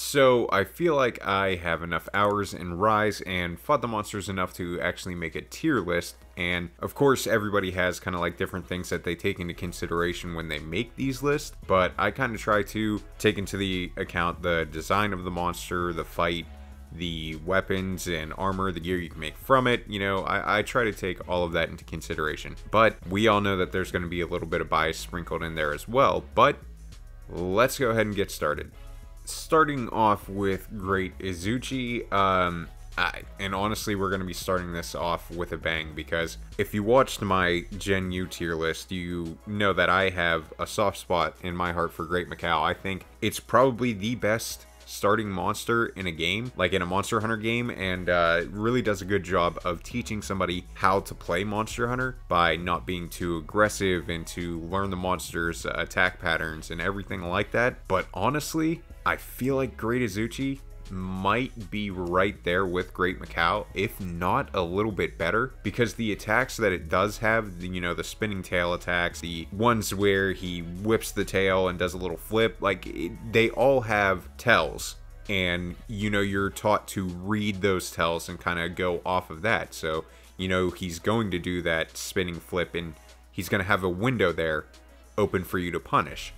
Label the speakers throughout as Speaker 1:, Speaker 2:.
Speaker 1: So I feel like I have enough hours in Rise and fought the monsters enough to actually make a tier list. And of course, everybody has kind of like different things that they take into consideration when they make these lists. But I kind of try to take into the account the design of the monster, the fight, the weapons and armor, the gear you can make from it. You know, I, I, try to take all of that into consideration. But we all know that there's going to be a little bit of bias sprinkled in there as well. But let's go ahead and get started starting off with Great Izuchi, um, I, and honestly, we're going to be starting this off with a bang because if you watched my Gen U tier list, you know that I have a soft spot in my heart for Great Maccao. I think it's probably the best starting monster in a game, like in a Monster Hunter game, and uh, really does a good job of teaching somebody how to play Monster Hunter by not being too aggressive and to learn the monster's attack patterns and everything like that. But honestly, I feel like Great Izuchi might be right there with Great Maccao, if not a little bit better, because the attacks that it does have, you know, the spinning tail attacks, the ones where he whips the tail and does a little flip, like, it, they all have tells. And, you know, you're taught to read those tells and kind of go off of that. So, you know, he's going to do that spinning flip and he's going to have a window there open for you to punish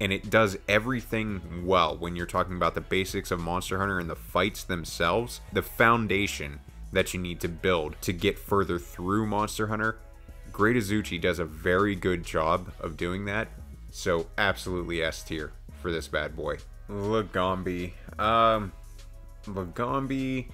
Speaker 1: and it does everything well when you're talking about the basics of Monster Hunter and the fights themselves, the foundation that you need to build to get further through Monster Hunter. Great Izuchi does a very good job of doing that, so absolutely S tier for this bad boy. Lagombi. Um, Lagombi.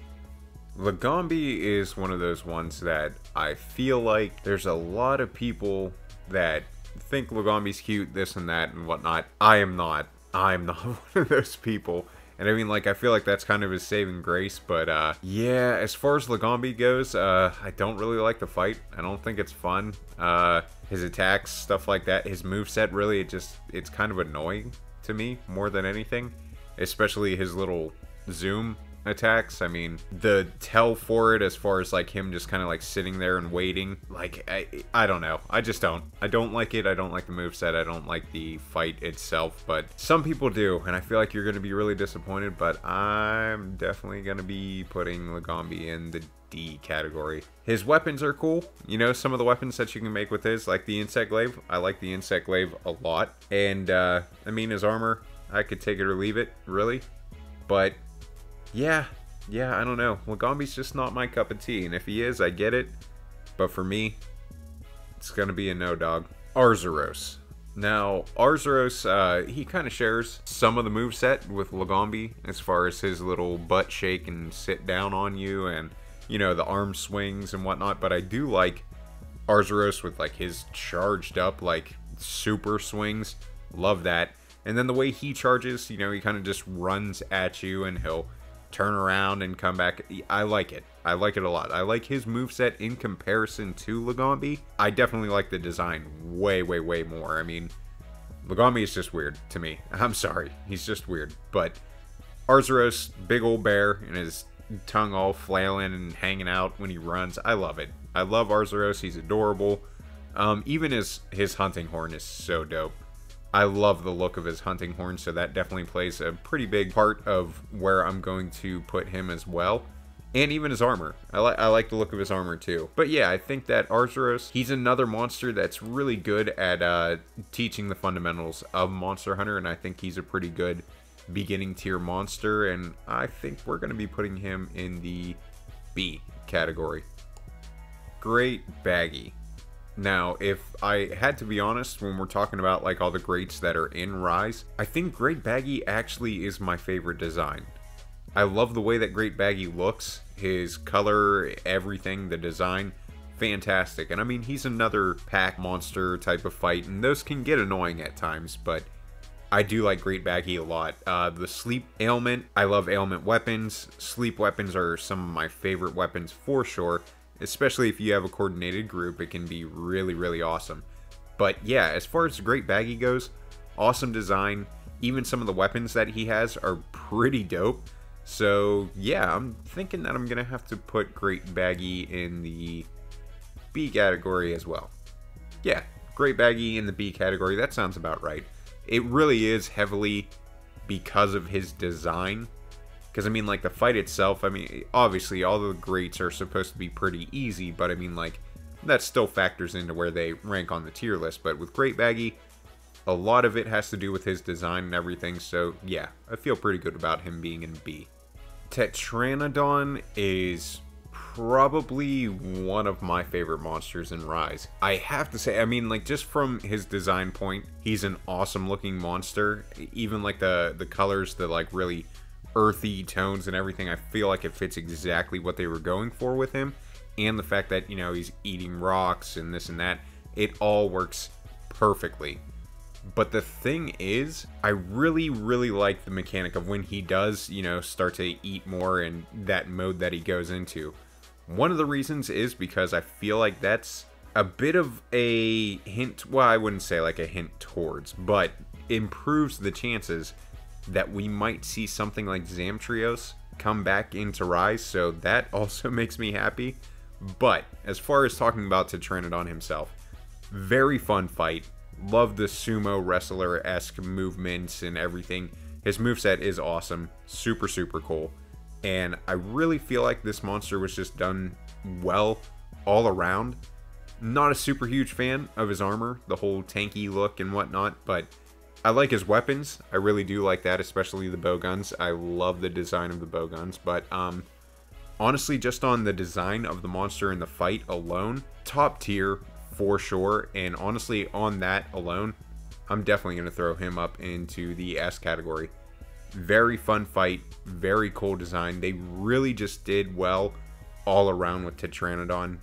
Speaker 1: Lagombi is one of those ones that I feel like there's a lot of people that think Lagombi's cute, this and that and whatnot. I am not. I'm not one of those people. And I mean, like, I feel like that's kind of his saving grace, but, uh, yeah, as far as Lagombi goes, uh, I don't really like the fight. I don't think it's fun. Uh, his attacks, stuff like that, his move set, really, it just, it's kind of annoying to me more than anything. Especially his little zoom attacks. I mean, the tell for it as far as like him just kind of like sitting there and waiting, like I, I don't know. I just don't. I don't like it. I don't like the move set. I don't like the fight itself, but some people do, and I feel like you're going to be really disappointed, but I'm definitely going to be putting Lagombi in the D category. His weapons are cool. You know, some of the weapons that you can make with his, like the Insect Glaive. I like the Insect Glaive a lot. And, uh, I mean, his armor, I could take it or leave it, really. But yeah, yeah, I don't know. Lagombi's just not my cup of tea, and if he is, I get it. But for me, it's gonna be a no dog. Arzuros. Now, Arzuros, uh, he kind of shares some of the move set with Lagombi as far as his little butt shake and sit down on you and, you know, the arm swings and whatnot. But I do like Arzuros with, like, his charged up, like, super swings. Love that. And then the way he charges, you know, he kind of just runs at you and he'll turn around and come back. I like it. I like it a lot. I like his move set in comparison to Lagombi. I definitely like the design way, way, way more. I mean, Lagombi is just weird to me. I'm sorry. He's just weird. But Arzuros, big old bear, and his tongue all flailing and hanging out when he runs. I love it. I love Arzuros. He's adorable. Um, even his, his hunting horn is so dope. I love the look of his hunting horn, so that definitely plays a pretty big part of where I'm going to put him as well. And even his armor. I, li I like the look of his armor too. But yeah, I think that Arzuros, he's another monster that's really good at uh, teaching the fundamentals of Monster Hunter, and I think he's a pretty good beginning tier monster, and I think we're going to be putting him in the B category. Great Baggi. Now, if I had to be honest, when we're talking about like all the greats that are in Rise, I think Great Baggi actually is my favorite design. I love the way that Great Baggi looks, his color, everything, the design, fantastic. And I mean, he's another pack monster type of fight, and those can get annoying at times, but I do like Great Baggi a lot. Uh, the sleep ailment, I love ailment weapons. Sleep weapons are some of my favorite weapons for sure especially if you have a coordinated group, it can be really, really awesome. But yeah, as far as Great Baggi goes, awesome design. Even some of the weapons that he has are pretty dope. So yeah, I'm thinking that I'm going to have to put Great Baggi in the B category as well. Yeah, Great Baggi in the B category, that sounds about right. It really is heavily because of his design. Because, I mean, like, the fight itself, I mean, obviously, all the greats are supposed to be pretty easy, but, I mean, like, that still factors into where they rank on the tier list. But with Great Baggi, a lot of it has to do with his design and everything, so, yeah, I feel pretty good about him being in B. Tetranadon is probably one of my favorite monsters in Rise. I have to say, I mean, like, just from his design point, he's an awesome looking monster. Even, like, the, the colors, the, like, really earthy tones and everything, I feel like it fits exactly what they were going for with him. And the fact that, you know, he's eating rocks and this and that, it all works perfectly. But the thing is, I really, really like the mechanic of when he does, you know, start to eat more and that mode that he goes into. One of the reasons is because I feel like that's a bit of a hint, well, I wouldn't say like a hint towards, but improves the chances that we might see something like Zamtrios come back into Rise, so that also makes me happy. But as far as talking about Tetranadon himself, very fun fight. Love the sumo wrestler-esque movements and everything. His moveset is awesome. Super, super cool. And I really feel like this monster was just done well all around. Not a super huge fan of his armor, the whole tanky look and whatnot, but I like his weapons. I really do like that, especially the bow guns. I love the design of the bow guns, but um, honestly, just on the design of the monster in the fight alone, top tier for sure. And honestly, on that alone, I'm definitely going to throw him up into the S category. Very fun fight, very cool design. They really just did well all around with Tetranadon.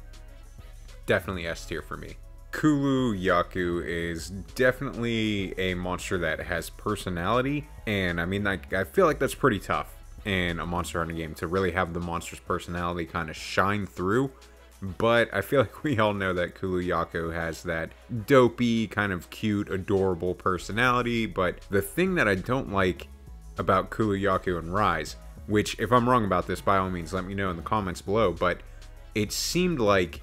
Speaker 1: Definitely S tier for me. Kulu Yaku is definitely a monster that has personality, and I mean, like, I feel like that's pretty tough in a Monster Hunter game to really have the monster's personality kind of shine through. But I feel like we all know that Kulu Yaku has that dopey, kind of cute, adorable personality. But the thing that I don't like about Kulu Yaku and Rise, which, if I'm wrong about this, by all means, let me know in the comments below. But it seemed like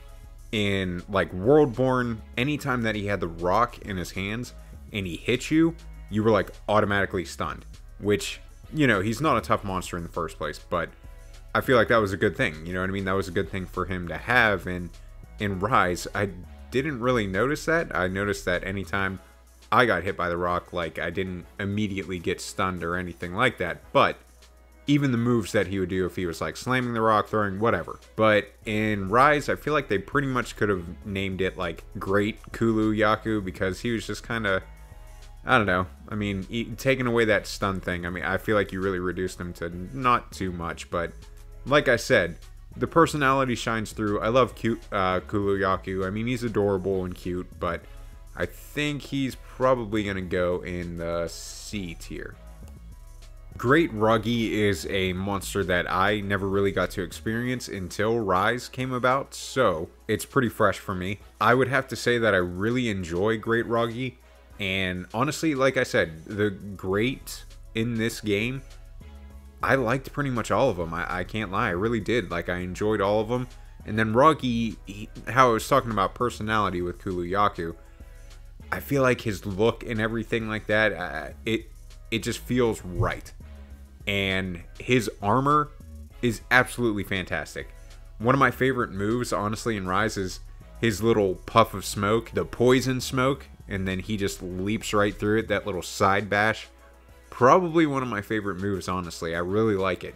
Speaker 1: in like Worldborne, anytime that he had the rock in his hands and he hit you, you were like automatically stunned. Which, you know, he's not a tough monster in the first place, but I feel like that was a good thing. You know what I mean? That was a good thing for him to have. And in Rise, I didn't really notice that. I noticed that anytime I got hit by the rock, like I didn't immediately get stunned or anything like that. But even the moves that he would do if he was like slamming the rock, throwing whatever. But in Rise, I feel like they pretty much could have named it like Great Kulu Yaku because he was just kind of, I don't know. I mean, he, taking away that stun thing, I mean, I feel like you really reduced him to not too much. But like I said, the personality shines through. I love cute uh, Kulu Yaku. I mean, he's adorable and cute, but I think he's probably to go in the C tier. Great Wroggi is a monster that I never really got to experience until Rise came about, so it's pretty fresh for me. I would have to say that I really enjoy Great Wroggi, and honestly, like I said, the great in this game, I liked pretty much all of them. I, I can't lie, I really did. Like, I enjoyed all of them. And then Wroggi, he, how I was talking about personality with Kulu Yaku, I feel like his look and everything like that, uh, it it just feels right and his armor is absolutely fantastic. One of my favorite moves, honestly, in Rise is his little puff of smoke, the poison smoke, and then he just leaps right through it, that little side bash. Probably one of my favorite moves, honestly. I really like it.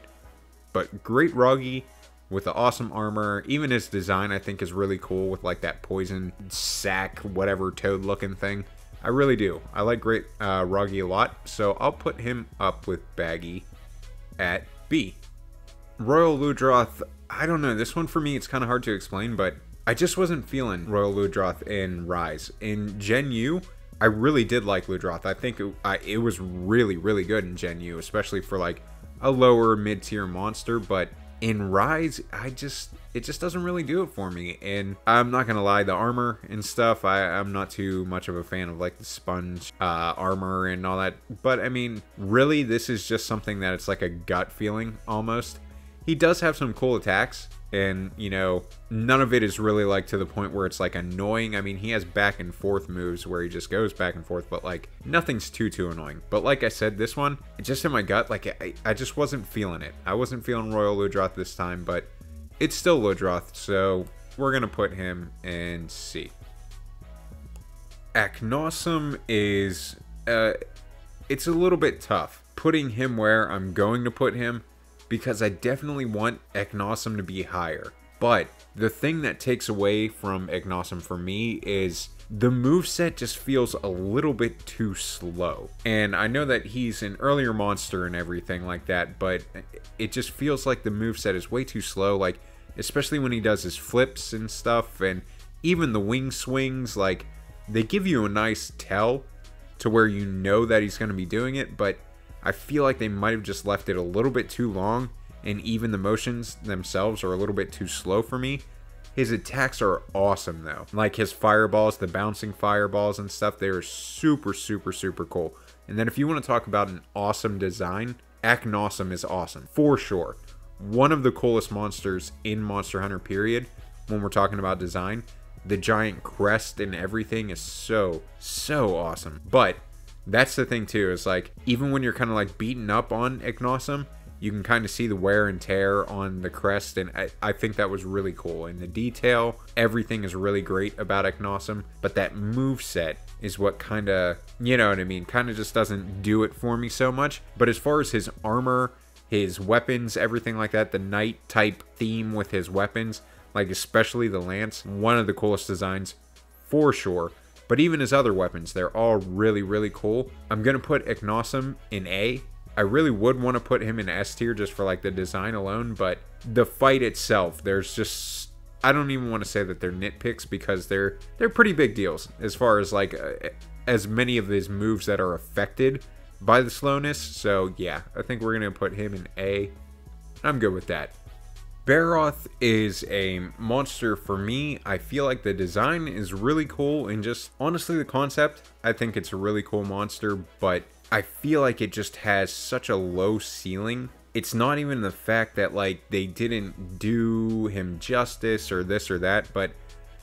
Speaker 1: But great Wroggi with the awesome armor. Even his design, I think, is really cool with like that poison sack, whatever toad looking thing. I really do. I like Great uh, Wroggi a lot, so I'll put him up with Baggi at B. Royal Ludroth, I don't know, this one for me, it's kind of hard to explain, but I just wasn't feeling Royal Ludroth in Rise. In Gen U, I really did like Ludroth. I think it, I, it was really, really good in Gen U, especially for like a lower mid-tier monster, but in Rise, I just it just doesn't really do it for me. And I'm not gonna lie, the armor and stuff, I, I'm not too much of a fan of like the sponge uh, armor and all that. But I mean, really, this is just something that it's like a gut feeling almost. He does have some cool attacks, and you know none of it is really like to the point where it's like annoying. I mean he has back and forth moves where he just goes back and forth but like nothing's too too annoying. But like i said this one just in my gut like i, I just wasn't feeling it. I wasn't feeling royal ludroth this time but it's still ludroth so we're gonna put him in c. Aknosom is uh it's a little bit tough. Putting him where i'm going to put him because I definitely want Aknosom to be higher. But the thing that takes away from Aknosom for me is the move set just feels a little bit too slow. And I know that he's an earlier monster and everything like that, but it just feels like the move set is way too slow. Like, especially when he does his flips and stuff, and even the wing swings, like, they give you a nice tell to where you know that he's going to be doing it, but I feel like they might have just left it a little bit too long, and even the motions themselves are a little bit too slow for me. His attacks are awesome though. Like his fireballs, the bouncing fireballs and stuff, they are super, super, super cool. And then if you want to talk about an awesome design, Aknosom is awesome, for sure. One of the coolest monsters in Monster Hunter, period, when we're talking about design. The giant crest and everything is so, so awesome. But that's the thing too is like even when you're kind of like beaten up on Aknosom you can kind of see the wear and tear on the crest and I, I think that was really cool. And the detail everything is really great about Aknosom but that move set is what kind of you know what i mean kind of just doesn't do it for me so much. But as far as his armor his weapons everything like that the knight type theme with his weapons like especially the lance one of the coolest designs for sure but even his other weapons, they're all really, really cool. I'm going to put Aknosom in A. I really would want to put him in S tier just for like the design alone, but the fight itself, there's just I don't even want to say that they're nitpicks because they're they're pretty big deals as far as like uh, as many of his moves that are affected by the slowness. So yeah, I think we're gonna put him in A. I'm good with that. Barroth is a monster for me. I feel like the design is really cool and just honestly the concept, I think it's a really cool monster, but I feel like it just has such a low ceiling. It's not even the fact that like they didn't do him justice or this or that, but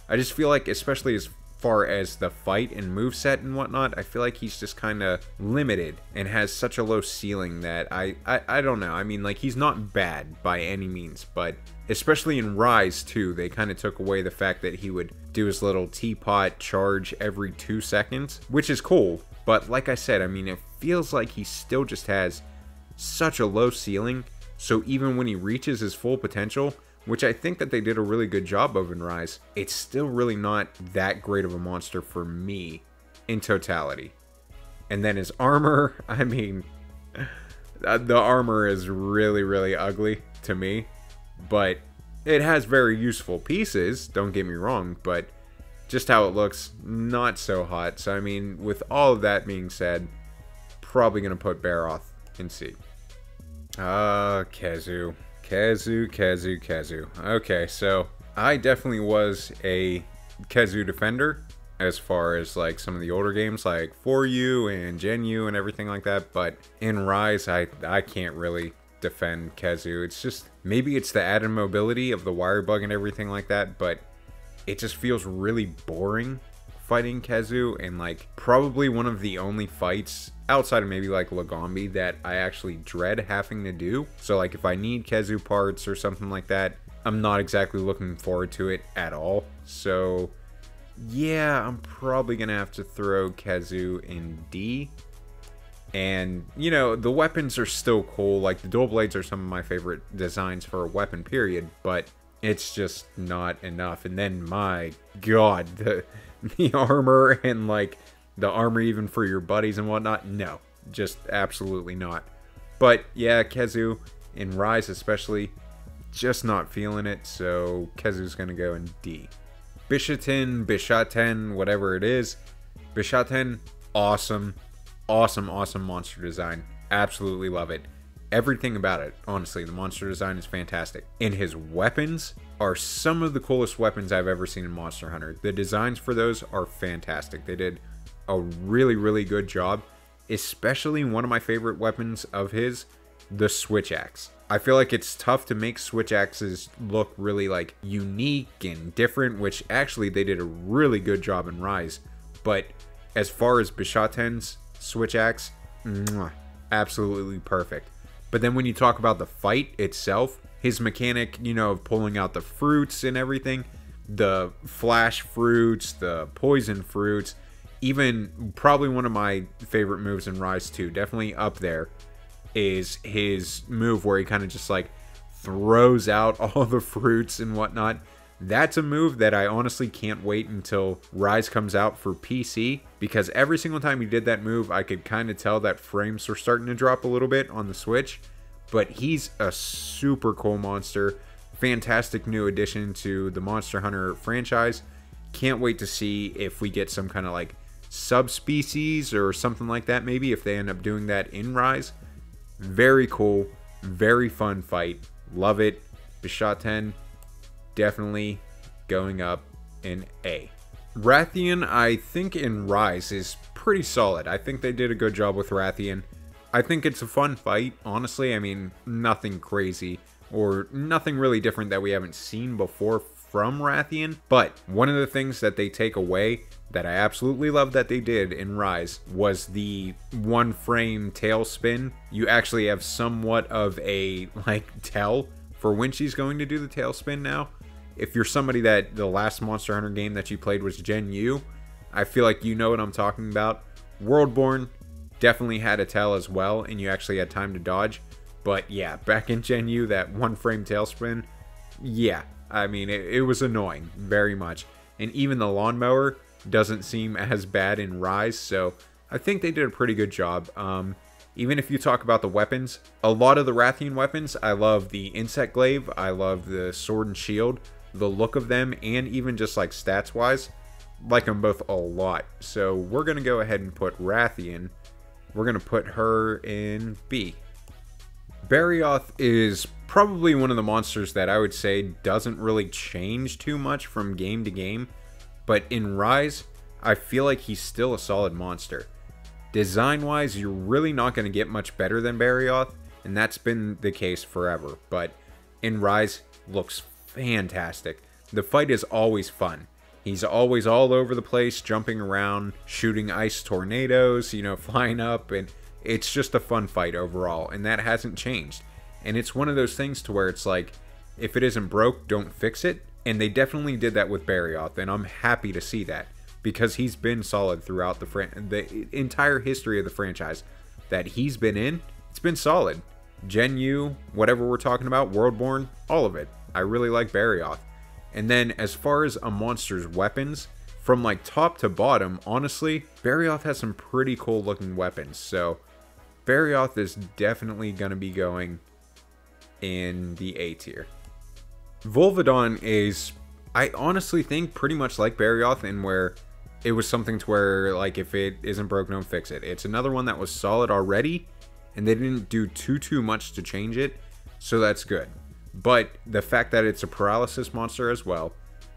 Speaker 1: I just feel like especially as far as the fight and move set and whatnot, I feel like he's just kind of limited and has such a low ceiling that I, I I don't know. I mean, like he's not bad by any means, but especially in Rise too, they kind of took away the fact that he would do his little teapot charge every two seconds, which is cool. But like I said, I mean, it feels like he still just has such a low ceiling. So even when he reaches his full potential, which I think that they did a really good job of in Rise, it's still really not that great of a monster for me in totality. And then his armor, I mean, uh, the armor is really, really ugly to me, but it has very useful pieces, don't get me wrong, but just how it looks, not so hot. So, I mean, with all of that being said, probably going to put Barroth in C. Ah, uh, Khezu. Khezu, Kazu, Kazu. Okay, so I definitely was a Khezu defender as far as like some of the older games like 4U and Gen U and everything like that, but in Rise I I can't really defend Khezu. It's just maybe it's the added mobility of the wire bug and everything like that, but it just feels really boring fighting Khezu and like probably one of the only fights outside of maybe like Lagombi that I actually dread having to do. So like if I need Khezu parts or something like that, I'm not exactly looking forward to it at all. So yeah, I'm probably gonna have to throw Khezu in D. And, you know, the weapons are still cool. Like, the dual blades are some of my favorite designs for a weapon, period. But it's just not enough. And then, my god, the, the armor and, like, the armor even for your buddies and whatnot. No, just absolutely not. But yeah, Khezu in Rise especially, just not feeling it. So Khezu's gonna go in D. Bishaten, Bishaten, whatever it is. Bishaten, awesome, awesome, awesome monster design. Absolutely love it. Everything about it, honestly, the monster design is fantastic. And his weapons are some of the coolest weapons I've ever seen in Monster Hunter. The designs for those are fantastic. They did a really, really good job. Especially one of my favorite weapons of his the switch axe. I feel like it's tough to make switch axes look really like unique and different, which actually they did a really good job in Rise. But as far as Bishaten's switch axe, mwah, absolutely perfect. But then when you talk about the fight itself, his mechanic, you know, of pulling out the fruits and everything, the flash fruits, the poison fruits, even probably one of my favorite moves in Rise 2, definitely up there, is his move where he kind of just like throws out all the fruits and whatnot. That's a move that I honestly can't wait until Rise comes out for PC because every single time he did that move, I could kind of tell that frames were starting to drop a little bit on the Switch. But he's a super cool monster. Fantastic new addition to the Monster Hunter franchise. Can't wait to see if we get some kind of like subspecies or something like that, maybe if they end up doing that in Rise. Very cool, very fun fight. Love it. Bishaten definitely going up in A. Rathian, I think in Rise is pretty solid. I think they did a good job with Rathian. I think it's a fun fight, honestly. I mean, nothing crazy or nothing really different that we haven't seen before from Rathian. But one of the things that they take away that I absolutely love that they did in Rise was the one frame tail spin. You actually have somewhat of a like tell for when she's going to do the tail spin now. If you're somebody that the last Monster Hunter game that you played was Gen U, I feel like you know what I'm talking about. Worldborne definitely had a tail as well, and you actually had time to dodge. But yeah, back in Gen U, that one frame tailspin, yeah, I mean, it, it was annoying very much. And even the lawnmower, doesn't seem as bad in Rise, so I think they did a pretty good job. Um, even if you talk about the weapons, a lot of the Rathian weapons, I love the Insect Glaive, I love the Sword and Shield, the look of them, and even just like stats wise, like them both a lot. So we're going to go ahead and put Rathian, we're going to put her in B. Barioth is probably one of the monsters that I would say doesn't really change too much from game to game. But in Rise, I feel like he's still a solid monster. Design wise, you're really not going to get much better than Barioth, and that's been the case forever. But in Rise, looks fantastic. The fight is always fun. He's always all over the place, jumping around, shooting ice tornadoes, you know, flying up, and it's just a fun fight overall, and that hasn't changed. And it's one of those things to where it's like, if it isn't broke, don't fix it. And they definitely did that with Barioth, and I'm happy to see that because he's been solid throughout the fran- the entire history of the franchise that he's been in. It's been solid. Gen U, whatever we're talking about, Worldborne, all of it. I really like Barioth. And then as far as a monster's weapons, from like top to bottom, honestly, Barioth has some pretty cool looking weapons. So Barioth is definitely going to be going in the A tier. Volvidon is, I honestly think, pretty much like Barioth in where it was something to where, like, if it isn't broke, don't fix it. It's another one that was solid already, and they didn't do too, too much to change it, so that's good. But the fact that it's a paralysis monster as well,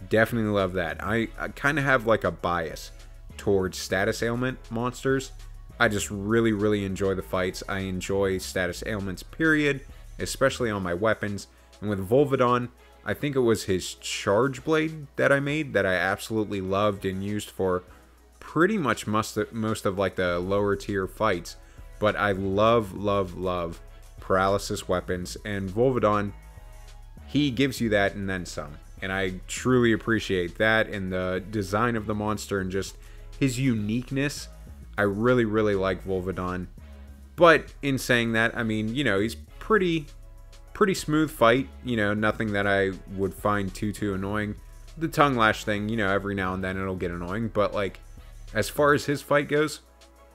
Speaker 1: definitely love that. I, I kind of have, like, a bias towards status ailment monsters. I just really, really enjoy the fights. I enjoy status ailments, period, especially on my weapons. And with Volvidon, I think it was his charge blade that I made that I absolutely loved and used for pretty much most of, most of like the lower tier fights. But I love, love, love paralysis weapons, and Volvidon, he gives you that and then some. And I truly appreciate that and the design of the monster and just his uniqueness. I really, really like Volvidon. But in saying that, I mean, you know, he's pretty pretty smooth fight. You know, nothing that I would find too, too annoying. The tongue lash thing, you know, every now and then it'll get annoying. But, like, as far as his fight goes,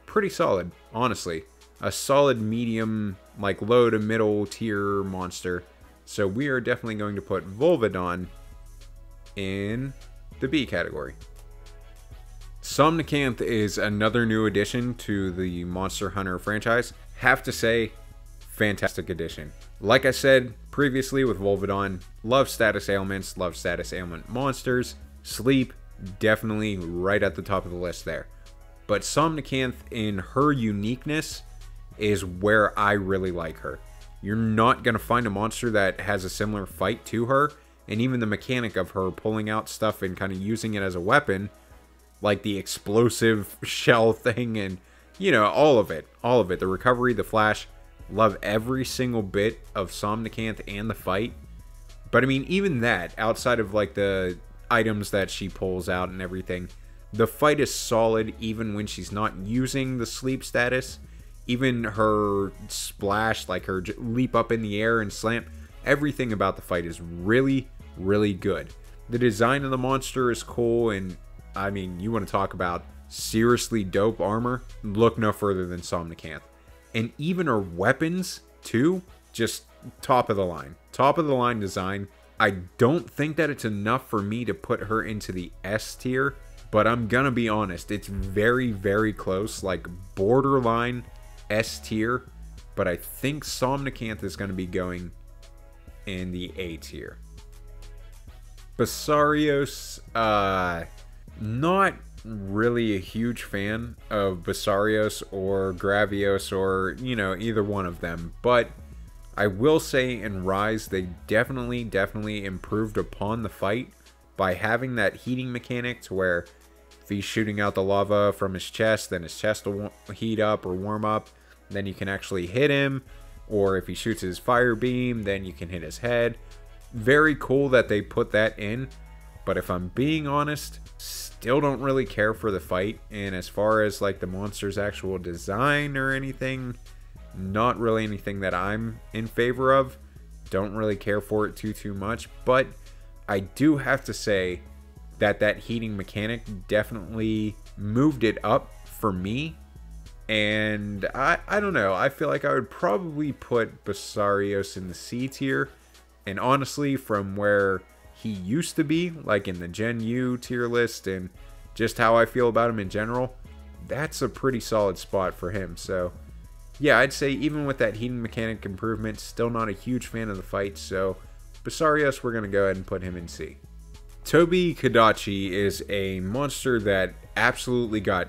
Speaker 1: pretty solid, honestly. A solid medium, like, low to middle tier monster. So we are definitely going to put Volvidon in the B category. Somnacanth is another new addition to the Monster Hunter franchise. Have to say, fantastic addition. Like I said previously with Volvidon, love status ailments, love status ailment monsters. Sleep, definitely right at the top of the list there. But Somnacanth, in her uniqueness, is where I really like her. You're not going to find a monster that has a similar fight to her. And even the mechanic of her pulling out stuff and kind of using it as a weapon, like the explosive shell thing and, you know, all of it. All of it. The recovery, the flash. Love every single bit of Somnacanth and the fight. But I mean, even that, outside of like the items that she pulls out and everything, the fight is solid even when she's not using the sleep status. Even her splash, like her leap up in the air and slam, everything about the fight is really, really good. The design of the monster is cool, and I mean, you want to talk about seriously dope armor? Look no further than Somnacanth. And even her weapons, too, just top of the line. Top of the line design. I don't think that it's enough for me to put her into the S tier, but I'm gonna be honest, it's very, very close, like borderline S tier, but I think Somnacanth is going to be going in the A tier. Basarios, uh, not really a huge fan of Basarios or Gravios or, you know, either one of them, but I will say in Rise, they definitely, definitely improved upon the fight by having that heating mechanic to where if he's shooting out the lava from his chest, then his chest will heat up or warm up. Then you can actually hit him. Or if he shoots his fire beam, then you can hit his head. Very cool that they put that in. But if I'm being honest, still don't really care for the fight. And as far as like the monster's actual design or anything, not really anything that I'm in favor of. Don't really care for it too, too much. But I do have to say, that that heating mechanic definitely moved it up for me. And I, I don't know. I feel like I would probably put Basarios in the C tier. And honestly, from where he used to be, like in the Gen U tier list, and just how I feel about him in general, that's a pretty solid spot for him. So, yeah, I'd say even with that heating mechanic improvement, still not a huge fan of the fight. So, Basarios, we're going to go ahead and put him in C. Tobi-Kadachi is a monster that absolutely got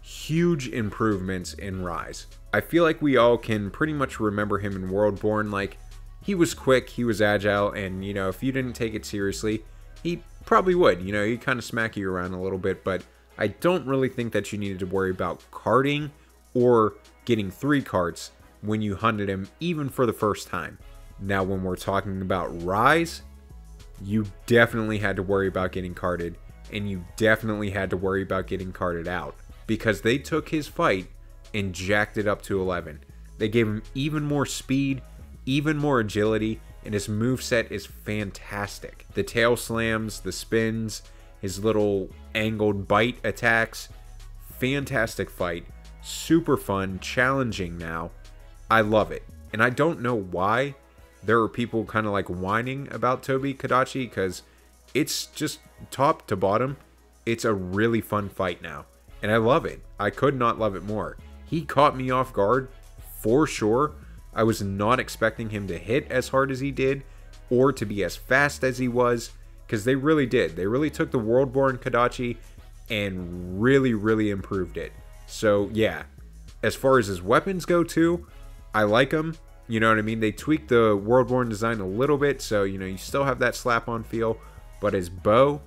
Speaker 1: huge improvements in Rise. I feel like we all can pretty much remember him in Worldborne. Like, he was quick, he was agile, and, you know, if you didn't take it seriously, he probably would. You know, he'd kind of smack you around a little bit, but I don't really think that you needed to worry about carding or getting three cards when you hunted him, even for the first time. Now, when we're talking about Rise, you definitely had to worry about getting carded, and you definitely had to worry about getting carded out because they took his fight and jacked it up to 11. They gave him even more speed, even more agility, and his move set is fantastic. The tail slams, the spins, his little angled bite attacks, fantastic fight, super fun, challenging now. I love it. And I don't know why there are people kind of like whining about Tobi-Kadachi because it's just top to bottom. It's a really fun fight now. And I love it. I could not love it more. He caught me off guard for sure. I was not expecting him to hit as hard as he did or to be as fast as he was because they really did. They really took the Worldborne Kadachi and really, really improved it. So, yeah, as far as his weapons go, too, I like them. You know what I mean? They tweaked the Worldborne design a little bit, so you know you still have that slap-on feel, but his bow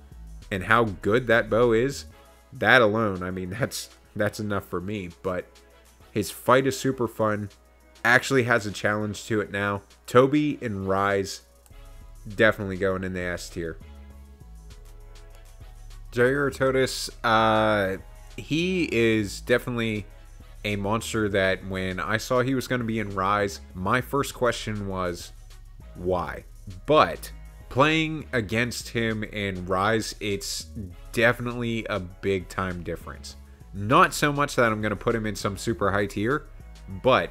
Speaker 1: and how good that bow is, that alone, I mean, that's that's enough for me. But his fight is super fun. Actually has a challenge to it now. Tobi and Rise definitely going in the S tier. Jyuratodus, uh, he is definitely a monster that when I saw he was going to be in Rise, my first question was, why? But playing against him in Rise, it's definitely a big time difference. Not so much that I'm going to put him in some super high tier, but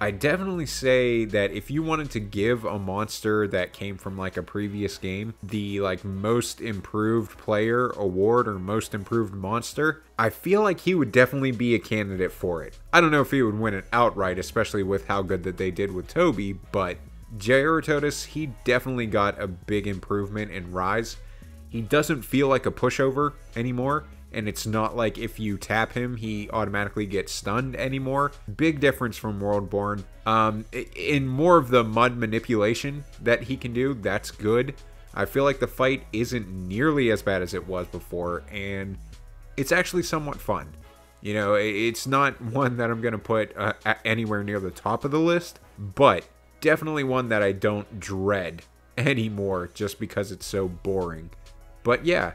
Speaker 1: I definitely say that if you wanted to give a monster that came from like a previous game the like most improved player award or most improved monster, I feel like he would definitely be a candidate for it. I don't know if he would win it outright, especially with how good that they did with Tobi, but Jyuratodus, he definitely got a big improvement in Rise. He doesn't feel like a pushover anymore, and it's not like if you tap him, he automatically gets stunned anymore. Big difference from Worldborne. Um, in more of the mud manipulation that he can do, that's good. I feel like the fight isn't nearly as bad as it was before, and it's actually somewhat fun. You know, it's not one that I'm going to put uh, anywhere near the top of the list, but definitely one that I don't dread anymore just because it's so boring. But yeah,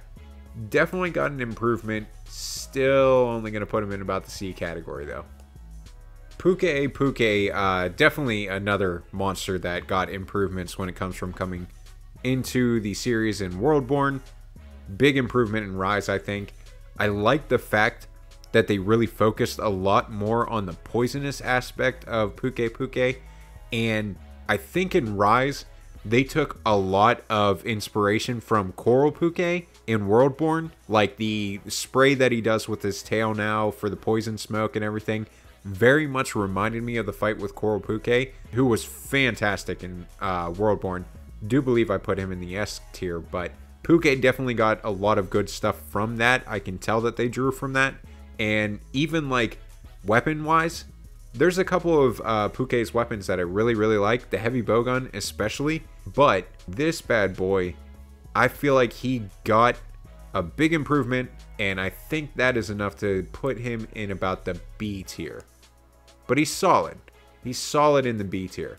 Speaker 1: definitely got an improvement. Still only going to put him in about the C category though. Pukei-Pukei, uh, definitely another monster that got improvements when it comes from coming into the series in Worldborne. Big improvement in Rise, I think. I like the fact that they really focused a lot more on the poisonous aspect of Pukei-Pukei. And I think in Rise, they took a lot of inspiration from Coral Pukei in Worldborne, like the spray that he does with his tail now for the poison smoke and everything. Very much reminded me of the fight with Coral Pukei, who was fantastic in uh, Worldborne. Do believe I put him in the S tier, but Puke definitely got a lot of good stuff from that. I can tell that they drew from that. And even like weapon wise, there's a couple of uh, Puke's weapons that I really, really like. The heavy bowgun, especially. But this bad boy, I feel like he got a big improvement. And I think that is enough to put him in about the B tier. But he's solid. He's solid in the B tier.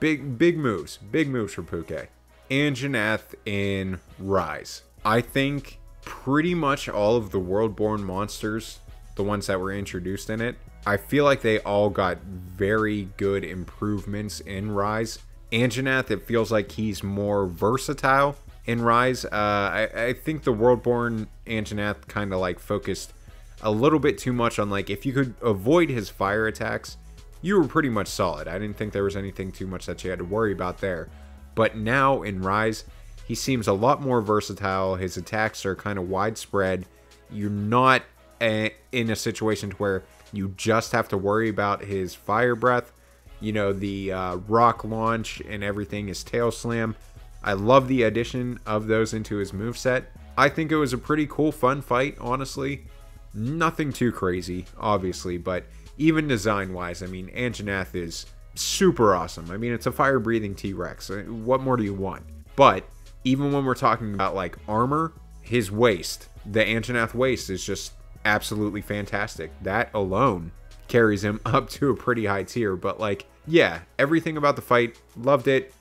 Speaker 1: Big, big moves. Big moves for Puke. Anjanath in Rise. I think pretty much all of the world-born monsters, the ones that were introduced in it, I feel like they all got very good improvements in Rise. Anjanath, it feels like he's more versatile in Rise. Uh, I, I think the Worldborne Anjanath kind of like focused a little bit too much on like if you could avoid his fire attacks, you were pretty much solid. I didn't think there was anything too much that you had to worry about there. But now in Rise, he seems a lot more versatile. His attacks are kind of widespread. You're not a, in a situation to where you just have to worry about his fire breath, you know, the uh, rock launch and everything, his tail slam. I love the addition of those into his move set. I think it was a pretty cool, fun fight, honestly. Nothing too crazy, obviously, but even design wise, I mean, Anjanath is super awesome. I mean, it's a fire breathing T Rex. Uh, what more do you want? But even when we're talking about like armor, his waist, the Anjanath waist is just absolutely fantastic. That alone carries him up to a pretty high tier. But like, yeah, everything about the fight, loved it.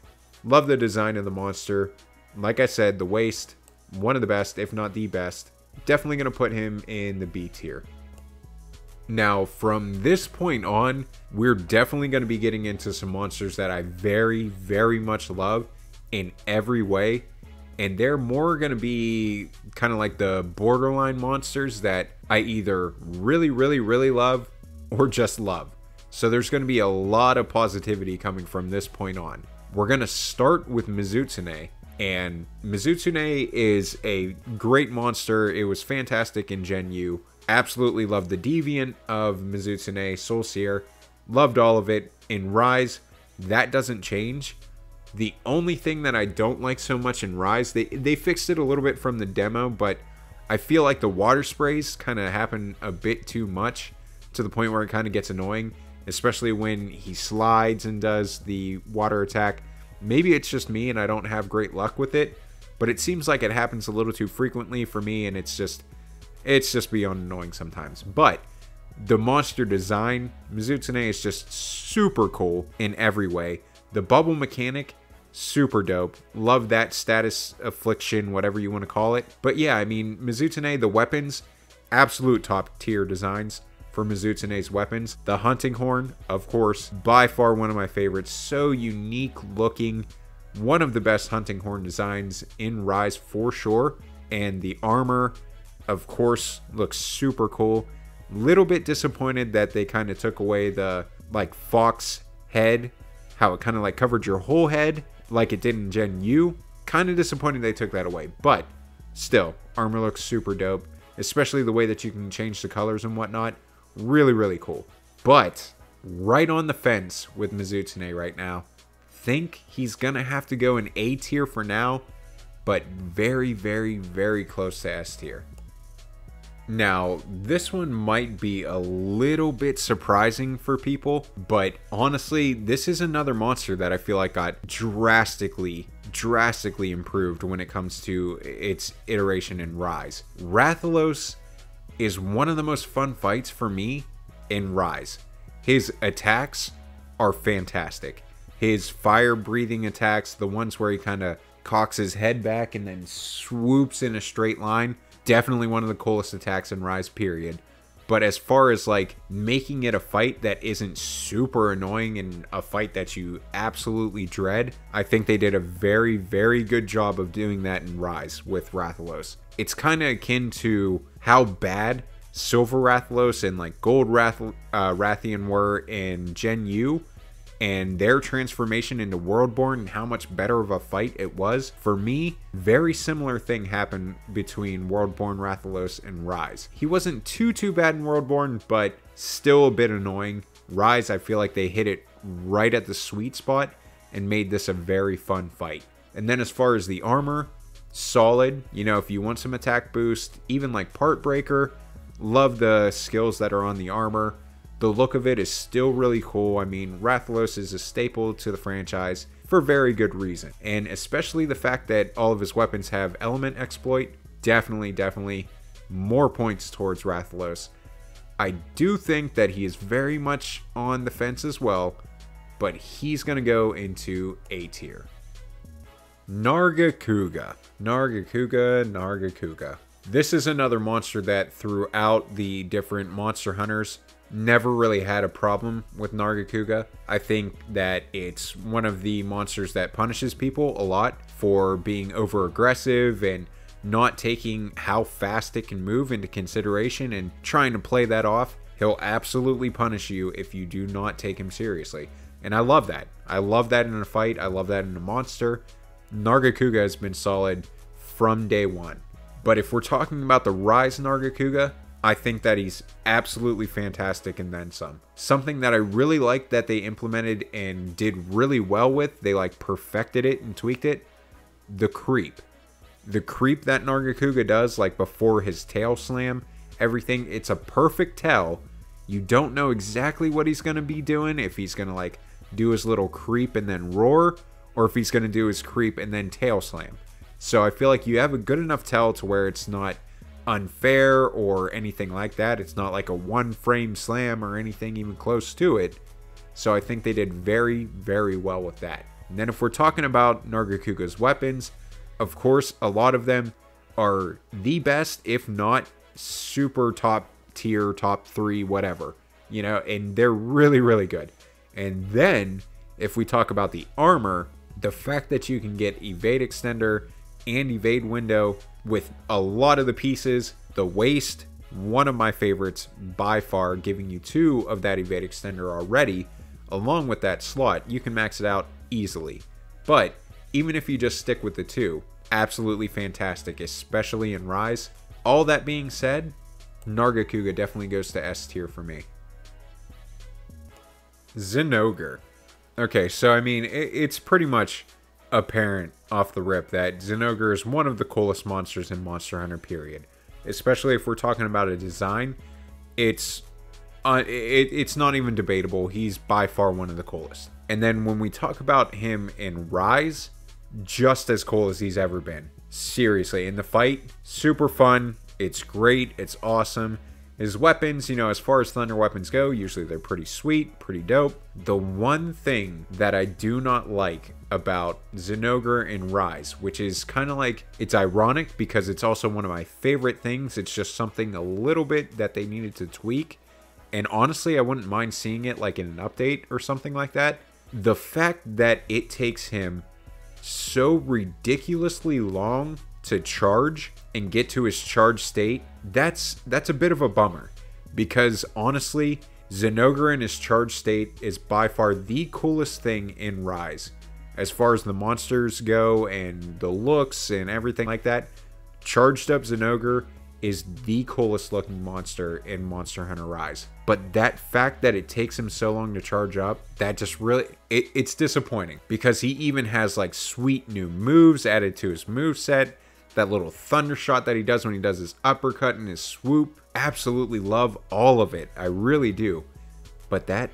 Speaker 1: Love the design of the monster. Like I said, the waist, one of the best, if not the best. Definitely going to put him in the B tier. Now, from this point on, we're definitely going to be getting into some monsters that I very, very much love in every way and they're more going to be kind of like the borderline monsters that I either really, really, really love or just love. So there's going to be a lot of positivity coming from this point on. We're going to start with Mizutsune. And Mizutsune is a great monster. It was fantastic in Gen U. Absolutely loved the Deviant of Mizutsune, Soul Seer. Loved all of it. In Rise, that doesn't change. The only thing that I don't like so much in Rise, they they fixed it a little bit from the demo, but I feel like the water sprays kind of happen a bit too much to the point where it kind of gets annoying, especially when he slides and does the water attack. Maybe it's just me and I don't have great luck with it, but it seems like it happens a little too frequently for me and it's just it's just beyond annoying sometimes. But the monster design, Mizutsune is just super cool in every way. The bubble mechanic super dope. Love that status affliction, whatever you want to call it. But yeah, I mean, Mizutsune, the weapons, absolute top tier designs for Mizutsune's weapons. The hunting horn, of course, by far one of my favorites. So unique looking. One of the best hunting horn designs in Rise for sure. And the armor, of course, looks super cool. Little bit disappointed that they kind of took away the like fox head, how it kind of like covered your whole head like it did in Gen U. Kind of disappointing they took that away, but still, armor looks super dope, especially the way that you can change the colors and whatnot. Really, really cool. But right on the fence with Mizutsune right now. Think he's gonna have to go in A tier for now, but very, very, very close to S tier. Now, this one might be a little bit surprising for people, but honestly, this is another monster that I feel like got drastically, drastically improved when it comes to its iteration and rise. Rathalos is one of the most fun fights for me in Rise. His attacks are fantastic. His fire breathing attacks, the ones where he kind of cocks his head back and then swoops in a straight line, definitely one of the coolest attacks in Rise, period. But as far as like making it a fight that isn't super annoying and a fight that you absolutely dread, I think they did a very, very good job of doing that in Rise with Rathalos. It's kind of akin to how bad Silver Rathalos and like Gold Rath- uh, Rathian were in Gen U and their transformation into Worldborne and how much better of a fight it was. For me, very similar thing happened between Worldborne Rathalos and Rise. He wasn't too too bad in Worldborne, but still a bit annoying. Rise, I feel like they hit it right at the sweet spot and made this a very fun fight. And then as far as the armor, solid. You know, if you want some attack boost, even like Part Breaker, love the skills that are on the armor. The look of it is still really cool. I mean, Rathalos is a staple to the franchise for very good reason. And especially the fact that all of his weapons have element exploit, definitely, definitely more points towards Rathalos. I do think that he is very much on the fence as well, but he's going to go into A tier. Nargacuga. Nargacuga, Nargacuga. This is another monster that throughout the different monster hunters never really had a problem with Nargacuga. I think that it's one of the monsters that punishes people a lot for being over aggressive and not taking how fast it can move into consideration and trying to play that off. He'll absolutely punish you if you do not take him seriously. And I love that. I love that in a fight. I love that in a monster. Nargacuga has been solid from day one. But if we're talking about the Rise Nargacuga, I think that he's absolutely fantastic and then some. Something that I really like that they implemented and did really well with, they like perfected it and tweaked it, the creep. The creep that Nargacuga does, like before his tail slam, everything, it's a perfect tell. You don't know exactly what he's going to be doing, if he's going to like do his little creep and then roar, or if he's going to do his creep and then tail slam. So I feel like you have a good enough tell to where it's not unfair or anything like that. It's not like a one frame slam or anything even close to it. So I think they did very, very well with that. And then if we're talking about Nargacuga's weapons, of course, a lot of them are the best, if not super top tier, top three, whatever. You know, and they're really, really good. And then if we talk about the armor, the fact that you can get evade extender and evade window with a lot of the pieces, the waist, one of my favorites by far, giving you two of that evade extender already, along with that slot, you can max it out easily. But even if you just stick with the two, absolutely fantastic, especially in Rise. All that being said, Nargacuga definitely goes to S tier for me. Zinogre. Okay, so I mean, it's pretty much apparent off the rip that Zinogre is one of the coolest monsters in Monster Hunter, period. Especially if we're talking about a design, it's uh, it, it's not even debatable. He's by far one of the coolest. And then when we talk about him in Rise, just as cool as he's ever been. Seriously, in the fight, super fun. It's great. It's awesome. His weapons, you know, as far as thunder weapons go, usually they're pretty sweet, pretty dope. The one thing that I do not like about Zinogre and Rise, which is kind of like, it's ironic because it's also one of my favorite things. It's just something a little bit that they needed to tweak. And honestly, I wouldn't mind seeing it like in an update or something like that. The fact that it takes him so ridiculously long to charge and get to his charge state, that's that's a bit of a bummer. Because honestly, Zinogre in his charge state is by far the coolest thing in Rise. As far as the monsters go and the looks and everything like that, charged up Zinogre is the coolest looking monster in Monster Hunter Rise. But that fact that it takes him so long to charge up, that just really it, it's disappointing because he even has like sweet new moves added to his move set that little thunder shot that he does when he does his uppercut and his swoop. Absolutely love all of it. I really do. But that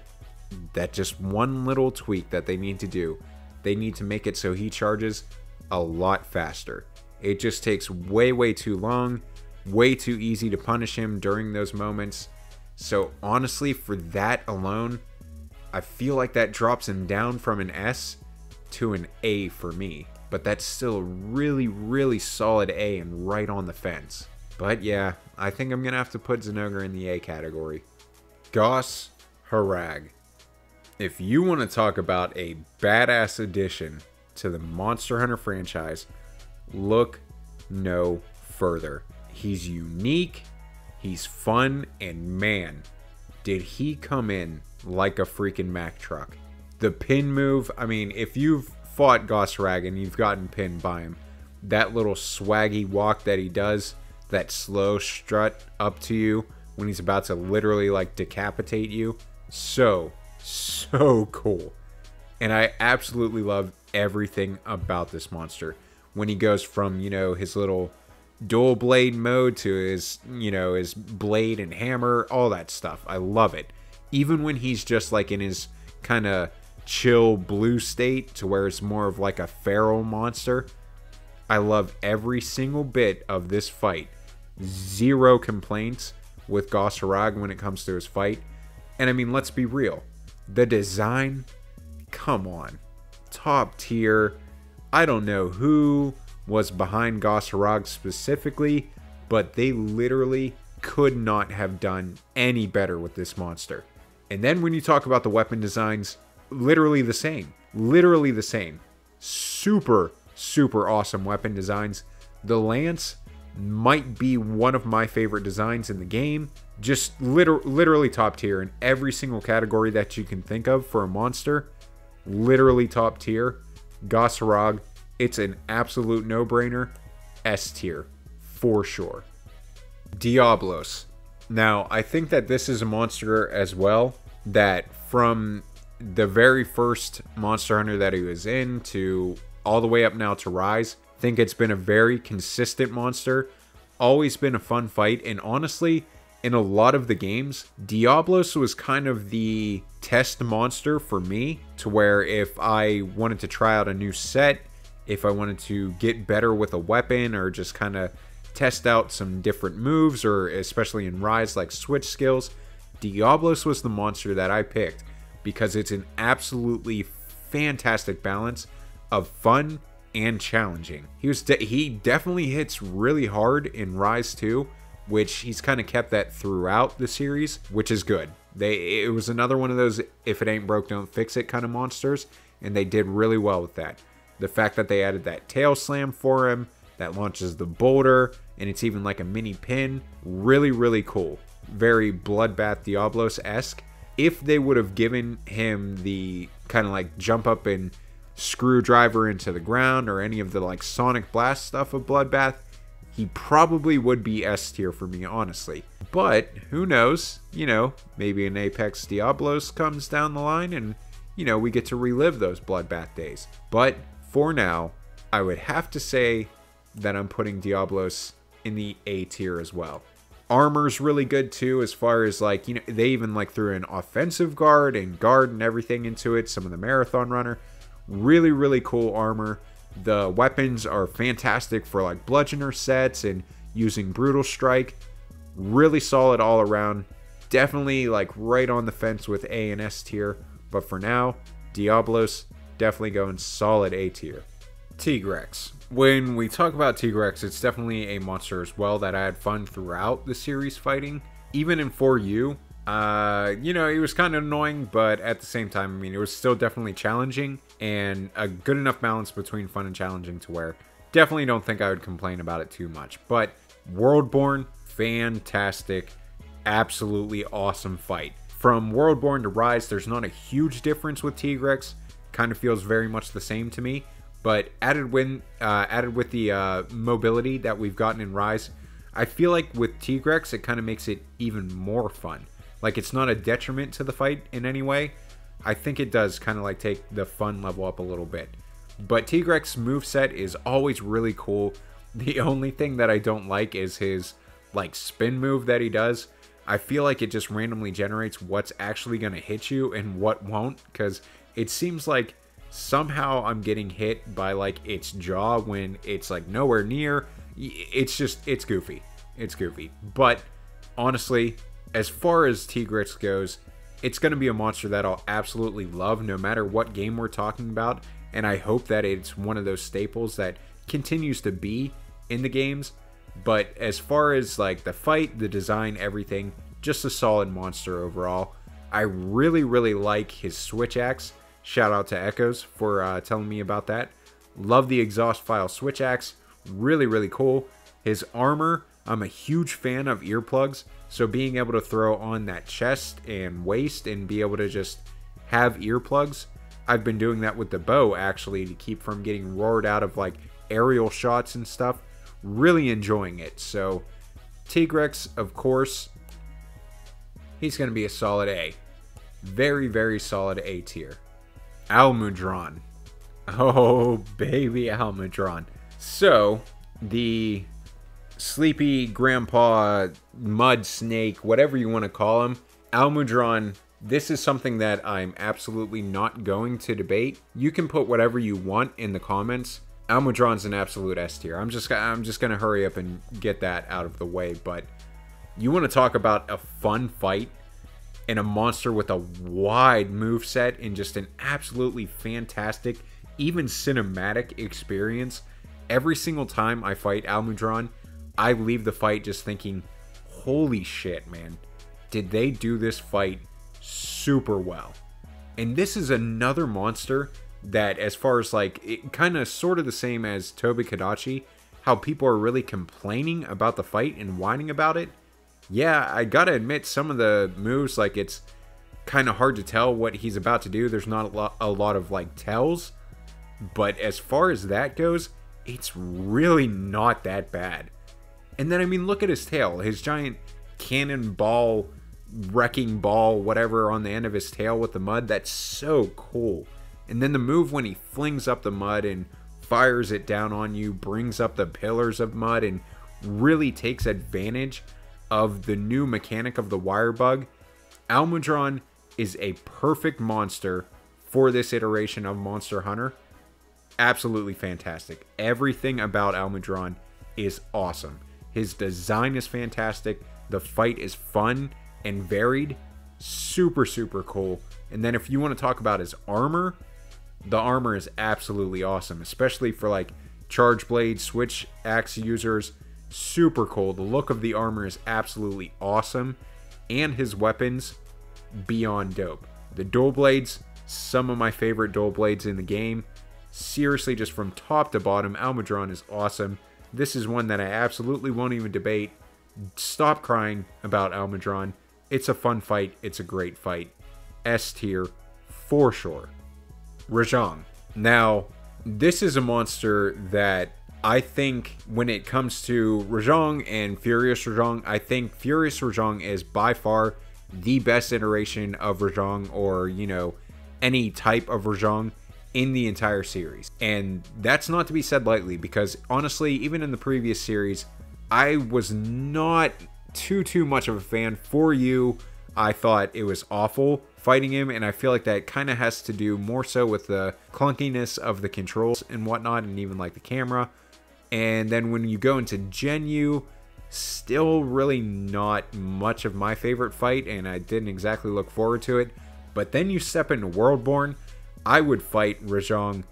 Speaker 1: that just one little tweak that they need to do. They need to make it so he charges a lot faster. It just takes way way too long, way too easy to punish him during those moments. So honestly, for that alone, I feel like that drops him down from an S to an A for me. But that's still really, really solid A and right on the fence. But yeah, I think I'm going to have to put Zinogre in the A category. Goss Harag. If you want to talk about a badass addition to the Monster Hunter franchise, look no further. He's unique, he's fun, and man, did he come in like a freaking Mack truck. The pin move, I mean, if you've fought Goss Harag and you've gotten pinned by him, that little swaggy walk that he does, that slow strut up to you when he's about to literally like decapitate you, so, so cool. And I absolutely love everything about this monster. When he goes from, you know, his little dual blade mode to his, you know, his blade and hammer, all that stuff. I love it even when he's just like in his kind of chill blue state to where it's more of like a feral monster. I love every single bit of this fight. Zero complaints with Goss Harag when it comes to his fight. And I mean, let's be real. The design, come on. Top tier. I don't know who was behind Goss Harag specifically, but they literally could not have done any better with this monster. And then when you talk about the weapon designs, literally the same. Literally the same. Super, super awesome weapon designs. The Lance might be one of my favorite designs in the game. Just liter- literally top tier in every single category that you can think of for a monster. Literally top tier. Goss Harag, it's an absolute no brainer. S tier, for sure. Diablos. Now, I think that this is a monster as well that from the very first Monster Hunter that he was in to all the way up now to Rise, think it's been a very consistent monster. Always been a fun fight, and honestly, in a lot of the games, Diablos was kind of the test monster for me to where if I wanted to try out a new set, if I wanted to get better with a weapon or just kind of test out some different moves, or especially in Rise, like switch skills. Diablos was the monster that I picked because it's an absolutely fantastic balance of fun and challenging. He was de- he definitely hits really hard in Rise 2, which he's kind of kept that throughout the series, which is good. They it was another one of those if it ain't broke don't fix it kind of monsters, and they did really well with that. The fact that they added that tail slam for him, that launches the boulder, and it's even like a mini pin. Really, really cool. Very Bloodbath Diablos esque. If they would have given him the kind of like jump up and screwdriver into the ground or any of the like Sonic Blast stuff of Bloodbath, he probably would be S tier for me, honestly. But who knows? You know, maybe an Apex Diablos comes down the line and, you know, we get to relive those Bloodbath days. But for now, I would have to say that I'm putting Diablos in the A tier as well. Armor's really good too, as far as like, you know, they even like threw an offensive guard and guard and everything into it. Some of the Marathon Runner. Really, really cool armor. The weapons are fantastic for like bludgeoner sets and using Brutal Strike. Really solid all around. Definitely like right on the fence with A and S tier. But for now, Diablos definitely going solid A tier. Tigrex when we talk about Tigrex, it's definitely a monster as well that I had fun throughout the series fighting. Even in 4U, uh, you know, it was kind of annoying, but at the same time, I mean, it was still definitely challenging and a good enough balance between fun and challenging to where definitely don't think I would complain about it too much. But Worldborne, fantastic, absolutely awesome fight. From Worldborne to Rise, there's not a huge difference with Tigrex. Kind of feels very much the same to me. But added when uh, added with the uh, mobility that we've gotten in Rise, I feel like with Tigrex it kind of makes it even more fun. Like it's not a detriment to the fight in any way. I think it does kind of like take the fun level up a little bit. But Tigrex move set is always really cool. The only thing that I don't like is his like spin move that he does. I feel like it just randomly generates what's actually going to hit you and what won't because it seems like somehow I'm getting hit by like its jaw when it's like nowhere near. It's just, it's goofy. It's goofy. But honestly, as far as Tigrex goes, it's going to be a monster that I'll absolutely love no matter what game we're talking about. And I hope that it's one of those staples that continues to be in the games but as far as like the fight, the design, everything, just a solid monster overall. I really, really like his switch axe. Shout out to Echoes for uh, telling me about that. Love the exhaust file switch axe. Really, really cool. His armor, I'm a huge fan of earplugs. So being able to throw on that chest and waist and be able to just have earplugs. I've been doing that with the bow actually to keep from getting roared out of like aerial shots and stuff really enjoying it. So, Tigrex, of course, he's going to be a solid A. Very, very solid A tier. Almudron. Oh, baby Almudron. So, the sleepy grandpa mud snake, whatever you want to call him, Almudron this is something that I'm absolutely not going to debate. You can put whatever you want in the comments. Almudron's an absolute S tier. I'm just I'm just gonna hurry up and get that out of the way. But you want to talk about a fun fight and a monster with a wide move set and just an absolutely fantastic, even cinematic experience. Every single time I fight Almudron, I leave the fight just thinking, "Holy shit, man! Did they do this fight super well?" And this is another monster that as far as like it kind of sort of the same as Tobi-Kadachi, how people are really complaining about the fight and whining about it. Yeah, I gotta admit some of the moves like it's kind of hard to tell what he's about to do. There's not a lot, a lot of like tells, but as far as that goes, it's really not that bad. And then I mean, look at his tail, his giant cannonball, wrecking ball, whatever on the end of his tail with the mud. That's so cool. And then the move when he flings up the mud and fires it down on you, brings up the pillars of mud, and really takes advantage of the new mechanic of the wire bug. Almudron is a perfect monster for this iteration of Monster Hunter. Absolutely fantastic. Everything about Almudron is awesome. His design is fantastic. The fight is fun and varied. Super, super cool. And then if you want to talk about his armor, the armor is absolutely awesome, especially for like charge blade, switch axe users. Super cool. The look of the armor is absolutely awesome, and his weapons beyond dope. The dual blades, some of my favorite dual blades in the game. Seriously, just from top to bottom, Almudron is awesome. This is one that I absolutely won't even debate. Stop crying about Almudron. It's a fun fight. It's a great fight. S tier for sure. Rajang. Now, this is a monster that I think when it comes to Rajang and Furious Rajang, I think Furious Rajang is by far the best iteration of Rajang or, you know, any type of Rajang in the entire series. And that's not to be said lightly because honestly, even in the previous series, I was not too too much of a fan 4U. I thought it was awful fighting him, and I feel like that kind of has to do more so with the clunkiness of the controls and whatnot, and even like the camera. And then when you go into Gen U, still really not much of my favorite fight, and I didn't exactly look forward to it. But then you step into Worldborne, I would fight Rajang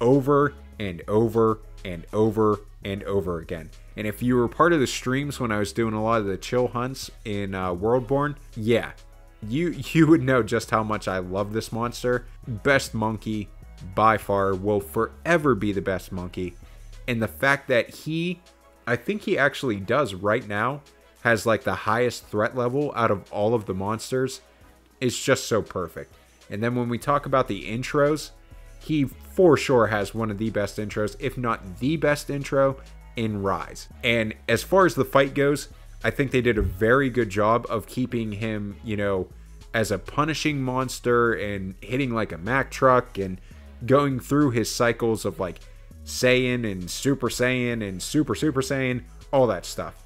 Speaker 1: over and over and over and over again. And if you were part of the streams when I was doing a lot of the chill hunts in uh, Worldborne, yeah, you you would know just how much I love this monster. Best monkey by far will forever be the best monkey. And the fact that he I think he actually does right now has like the highest threat level out of all of the monsters is just so perfect. And then when we talk about the intros, he for sure has one of the best intros, if not the best intro in Rise. And as far as the fight goes, I think they did a very good job of keeping him, you know, as a punishing monster and hitting like a Mack truck and going through his cycles of like Saiyan and Super Saiyan and Super Super Saiyan, all that stuff.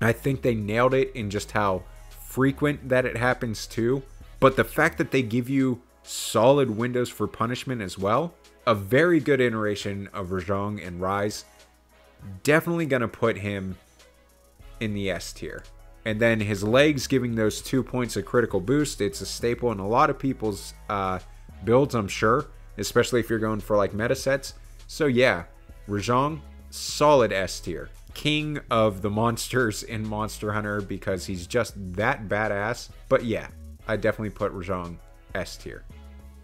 Speaker 1: I think they nailed it in just how frequent that it happens too. But the fact that they give you solid windows for punishment as well, a very good iteration of Rajang and Rise, definitely going to put him in the S tier. And then his legs giving those two points a critical boost, it's a staple in a lot of people's uh, builds, I'm sure, especially if you're going for like meta sets. So yeah, Rajang, solid S tier. King of the monsters in Monster Hunter because he's just that badass. But yeah, I definitely put Rajang S tier.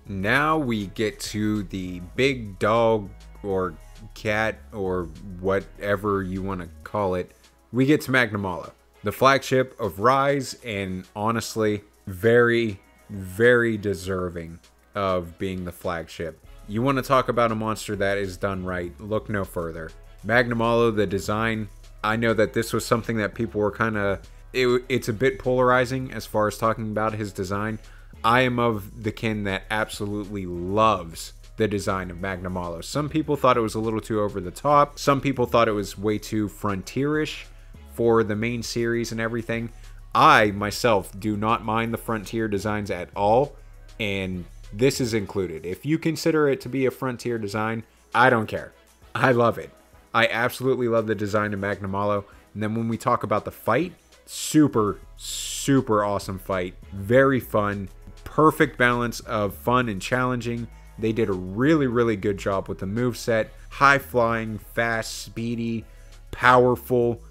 Speaker 1: Now we get to the big dog or cat or whatever you want to call it. We get to Magnamalo, the flagship of Rise, and honestly, very, very deserving of being the flagship. You want to talk about a monster that is done right, look no further. Magnamalo, the design, I know that this was something that people were kind of. It, it's a bit polarizing as far as talking about his design. I am of the kin that absolutely loves the design of Magnamalo. Some people thought it was a little too over the top. Some people thought it was way too frontierish for the main series and everything. I myself do not mind the frontier designs at all, and this is included. If you consider it to be a frontier design, I don't care. I love it. I absolutely love the design of Magnamalo. And then when we talk about the fight, super, super awesome fight. Very fun. Perfect balance of fun and challenging. They did a really, really good job with the move set. High flying, fast, speedy, powerful.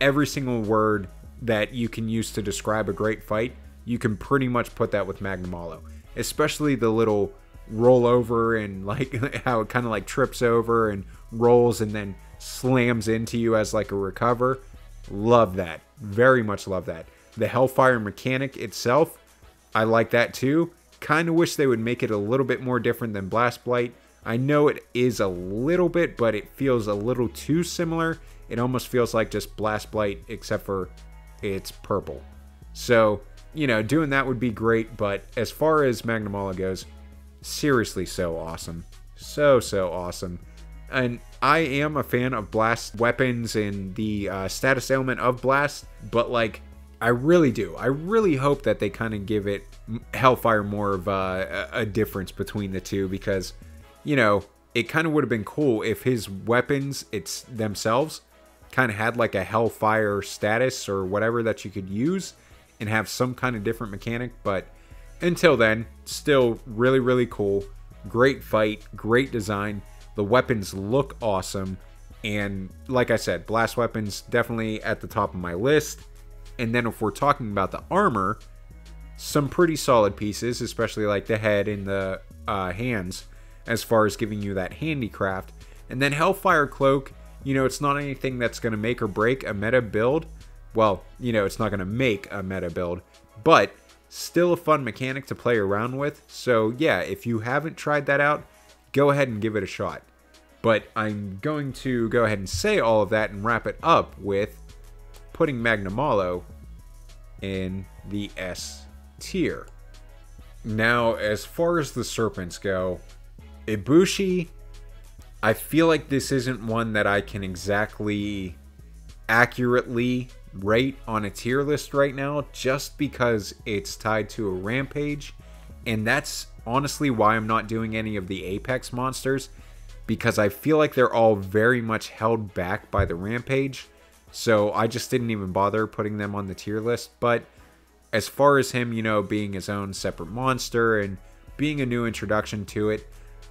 Speaker 1: Every single word that you can use to describe a great fight, you can pretty much put that with Magnamalo especially the little roll over and like how it kind of like trips over and rolls and then slams into you as like a recover. Love that. Very much love that. The Hellfire mechanic itself, I like that too. Kind of wish they would make it a little bit more different than Blast Blight. I know it is a little bit, but it feels a little too similar. It almost feels like just Blast Blight, except for it's purple. So you know, doing that would be great, but as far as Magnamalo goes, seriously so awesome. So, so awesome. And I am a fan of blast weapons and the uh, status ailment of blast, but like, I really do. I really hope that they kind of give it Hellfire more of a, a difference between the two because, you know, it kind of would have been cool if his weapons it's themselves kind of had like a Hellfire status or whatever that you could use and have some kind of different mechanic. But until then, still really, really cool. Great fight, great design. The weapons look awesome. And like I said, blast weapons definitely at the top of my list. And then if we're talking about the armor, some pretty solid pieces, especially like the head and the uh, hands, as far as giving you that handicraft. And then Hellfire Cloak, you know, it's not anything that's going to make or break a meta build, well, you know, it's not going to make a meta build, but still a fun mechanic to play around with. So yeah, if you haven't tried that out, go ahead and give it a shot. But I'm going to go ahead and say all of that and wrap it up with putting Magnamalo in the S tier. Now, as far as the serpents go, Ibushi, I feel like this isn't one that I can exactly accurately rate on a tier list right now just because it's tied to a rampage. And that's honestly why I'm not doing any of the Apex monsters because I feel like they're all very much held back by the rampage. So I just didn't even bother putting them on the tier list. But as far as him, you know, being his own separate monster and being a new introduction to it,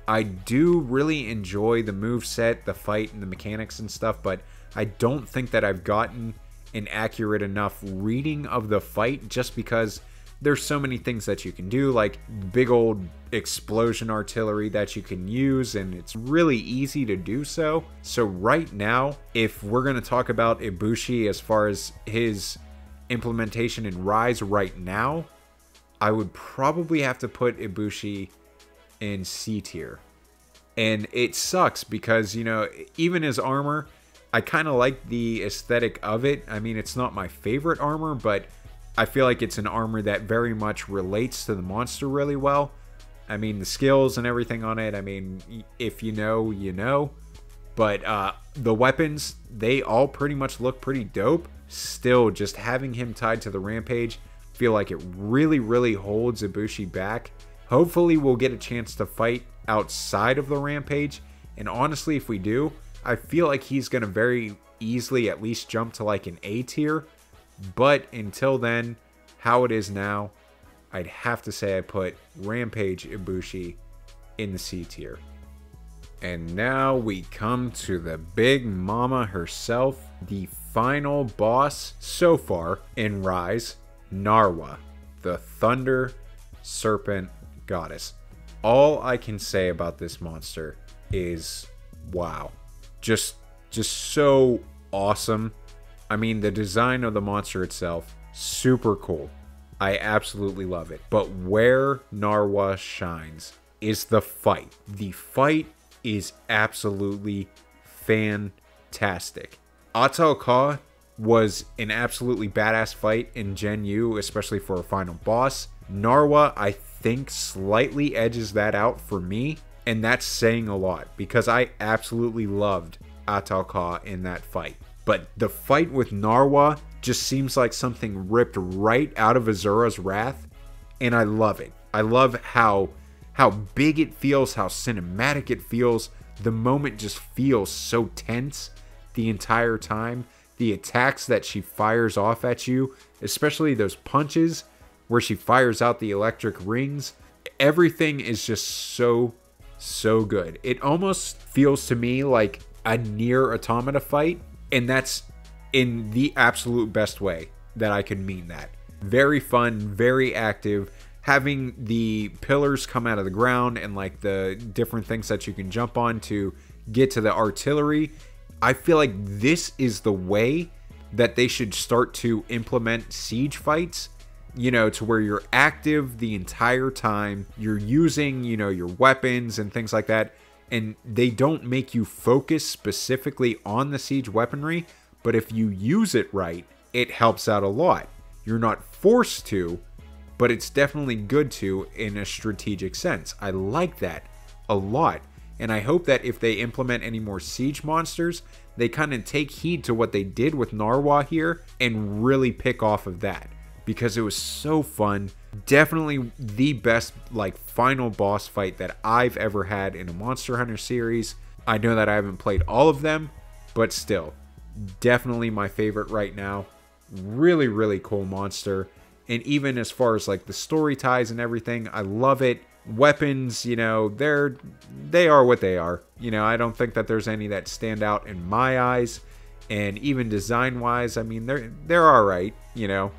Speaker 1: I do really enjoy the move set, the fight, and the mechanics and stuff. But I don't think that I've gotten an accurate enough reading of the fight just because there's so many things that you can do like big old explosion artillery that you can use and it's really easy to do so. So right now if we're going to talk about ibushi as far as his implementation in rise right now i would probably have to put ibushi in c tier. And it sucks because you know even his armor I kind of like the aesthetic of it. I mean, it's not my favorite armor, but I feel like it's an armor that very much relates to the monster really well. I mean, the skills and everything on it, I mean, if you know, you know. But uh, the weapons, they all pretty much look pretty dope. Still, just having him tied to the Rampage, feel like it really, really holds Ibushi back. Hopefully, we'll get a chance to fight outside of the Rampage. And honestly, if we do, I feel like he's going to very easily at least jump to like an A tier. But until then, how it is now, I'd have to say I put Rampage Ibushi in the C tier. And now we come to the big mama herself, the final boss so far in Rise, Narwa, the Thunder Serpent Goddess. All I can say about this monster is wow. Just just so awesome. I mean, the design of the monster itself, super cool. I absolutely love it. But where Narwa shines is the fight. The fight is absolutely fantastic. Atal Ka was an absolutely badass fight in Gen U, especially for a final boss. Narwa, I think, slightly edges that out for me, and that's saying a lot because I absolutely loved Atal in that fight. But the fight with Narwa just seems like something ripped right out of Asura's Wrath, and I love it. I love how how big it feels, how cinematic it feels. The moment just feels so tense the entire time. The attacks that she fires off at you, especially those punches where she fires out the electric rings, everything is just so so good. It almost feels to me like a Nier Automata fight, and that's in the absolute best way that I can mean that. Very fun, very active. Having the pillars come out of the ground and like the different things that you can jump on to get to the artillery. I feel like this is the way that they should start to implement siege fights you know, to where you're active the entire time. You're using, you know, your weapons and things like that. And they don't make you focus specifically on the siege weaponry, but if you use it right, it helps out a lot. You're not forced to, but it's definitely good to in a strategic sense. I like that a lot. And I hope that if they implement any more siege monsters, they kind of take heed to what they did with Narwa here and really pick off of that because it was so fun. Definitely the best like final boss fight that I've ever had in a Monster Hunter series. I know that I haven't played all of them, but still, definitely my favorite right now. Really, really cool monster. And even as far as like the story ties and everything, I love it. Weapons, you know, they're they are what they are. You know, I don't think that there's any that stand out in my eyes. And even design wise, I mean they're they're alright, you know.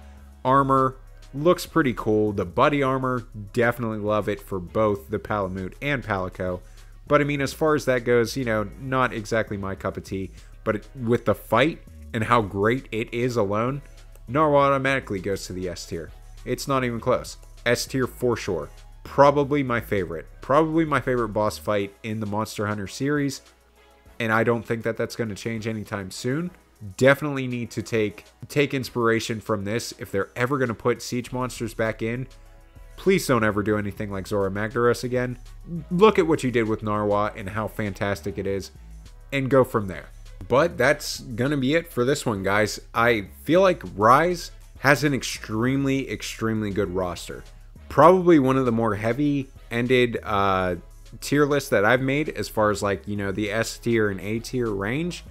Speaker 1: Armor looks pretty cool. The buddy armor, definitely love it for both the Palamute and Palico. But I mean, as far as that goes, you know, not exactly my cup of tea. But it, with the fight and how great it is alone, Narwa automatically goes to the S tier. It's not even close. S tier for sure. Probably my favorite. Probably my favorite boss fight in the Monster Hunter series. And I don't think that that's going to change anytime soon. Definitely need to take take inspiration from this if they're ever going to put siege monsters back in. Please don't ever do anything like Zorah Magdaros again. Look at what you did with Narwa and how fantastic it is, and go from there. But that's gonna be it for this one, guys. I feel like Rise has an extremely, extremely good roster. Probably one of the more heavy-ended uh, tier lists that I've made as far as like, you know, the S tier and A tier range.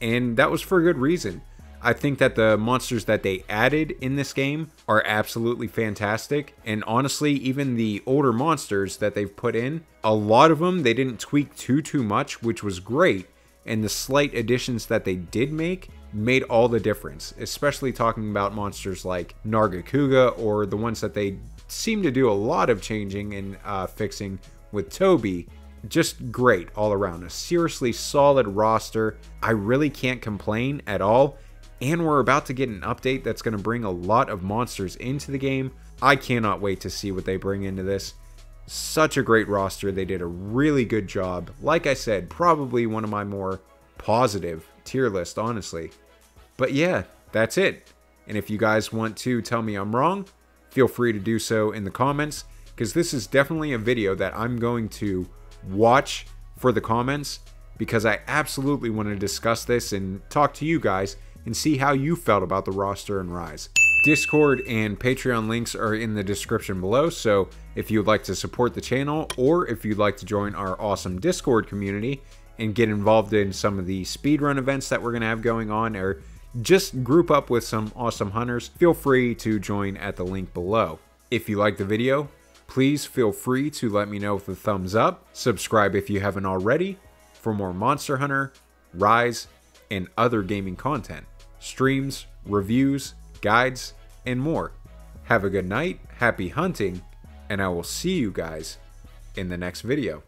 Speaker 1: And that was for a good reason. I think that the monsters that they added in this game are absolutely fantastic. And honestly, even the older monsters that they've put in, a lot of them they didn't tweak too too much, which was great and the slight additions that they did make made all the difference, especially talking about monsters like Nargacuga or the ones that they seem to do a lot of changing and uh, fixing with Tobi. Just great all around. A seriously solid roster. I really can't complain at all. And we're about to get an update that's going to bring a lot of monsters into the game. I cannot wait to see what they bring into this. Such a great roster. They did a really good job. Like I said, probably one of my more positive tier list, honestly. But yeah, that's it. And if you guys want to tell me I'm wrong, feel free to do so in the comments because this is definitely a video that I'm going to watch for the comments because I absolutely want to discuss this and talk to you guys and see how you felt about the roster and Rise. Discord and Patreon links are in the description below, so if you'd like to support the channel or if you'd like to join our awesome Discord community and get involved in some of the speedrun events that we're going to have going on or just group up with some awesome hunters, feel free to join at the link below. If you like the video, please feel free to let me know with a thumbs up, subscribe if you haven't already for more Monster Hunter, Rise, and other gaming content, streams, reviews, guides, and more. Have a good night, happy hunting, and I will see you guys in the next video.